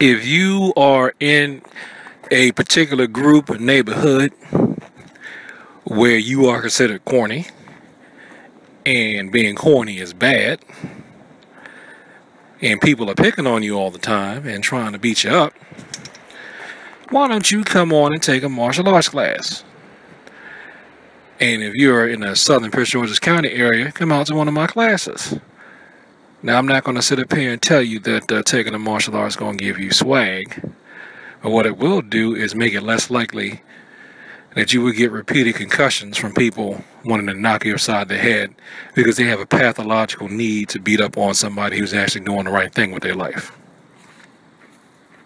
if you are in a particular group or neighborhood where you are considered corny and being corny is bad and people are picking on you all the time and trying to beat you up why don't you come on and take a martial arts class? And if you're in the southern Prince George's County area come out to one of my classes now I'm not going to sit up here and tell you that uh, taking a martial arts is going to give you swag but what it will do is make it less likely that you will get repeated concussions from people wanting to knock you upside the head because they have a pathological need to beat up on somebody who's actually doing the right thing with their life.